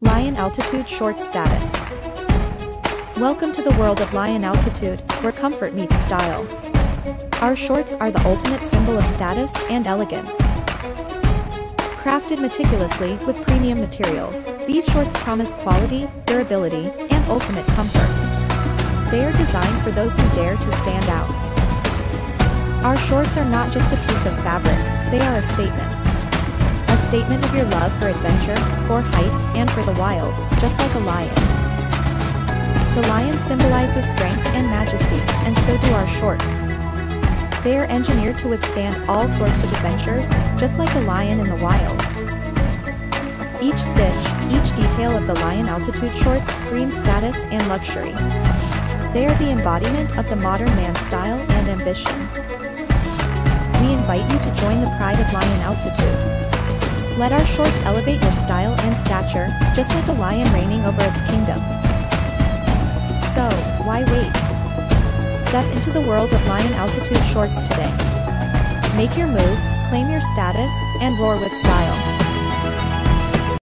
Lion Altitude Short Status. Welcome to the world of Lion Altitude, where comfort meets style. Our shorts are the ultimate symbol of status and elegance. Crafted meticulously with premium materials, these shorts promise quality, durability, and ultimate comfort. They are designed for those who dare to stand out. Our shorts are not just a piece of fabric, they are a statement statement of your love for adventure, for heights, and for the wild, just like a lion. The lion symbolizes strength and majesty, and so do our shorts. They are engineered to withstand all sorts of adventures, just like a lion in the wild. Each stitch, each detail of the Lion Altitude shorts screams status and luxury. They are the embodiment of the modern man's style and ambition. We invite you to join the pride of Lion Altitude. Let our shorts elevate your style and stature, just like a lion reigning over its kingdom. So, why wait? Step into the world of Lion Altitude shorts today. Make your move, claim your status, and roar with style.